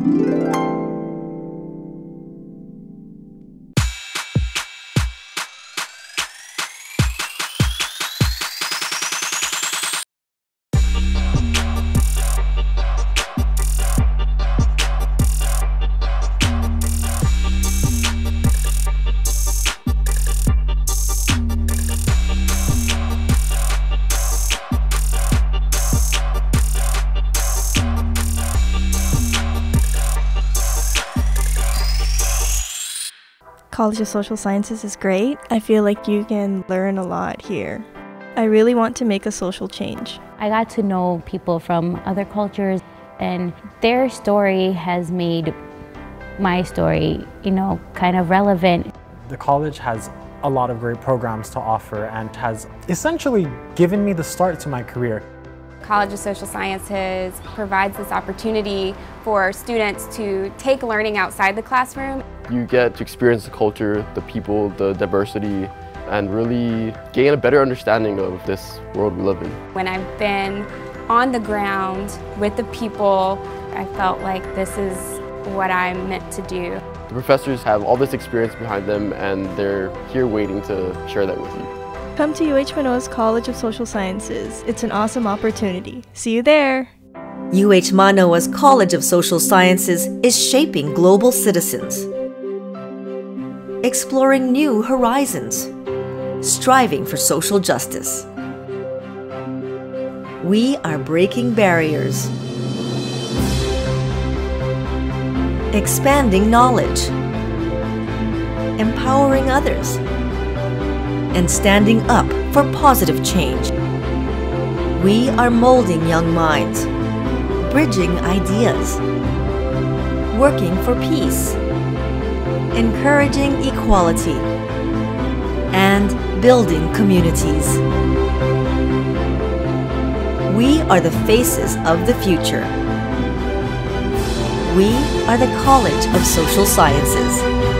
Música College of Social Sciences is great. I feel like you can learn a lot here. I really want to make a social change. I got to know people from other cultures and their story has made my story, you know, kind of relevant. The college has a lot of great programs to offer and has essentially given me the start to my career. College of Social Sciences provides this opportunity for students to take learning outside the classroom. You get to experience the culture, the people, the diversity, and really gain a better understanding of this world we live in. When I've been on the ground with the people, I felt like this is what I'm meant to do. The professors have all this experience behind them and they're here waiting to share that with you. Come to UH Manoa's College of Social Sciences. It's an awesome opportunity. See you there! UH Manoa's College of Social Sciences is shaping global citizens, exploring new horizons, striving for social justice. We are breaking barriers, expanding knowledge, empowering others, and standing up for positive change. We are molding young minds, bridging ideas, working for peace, encouraging equality, and building communities. We are the faces of the future. We are the College of Social Sciences.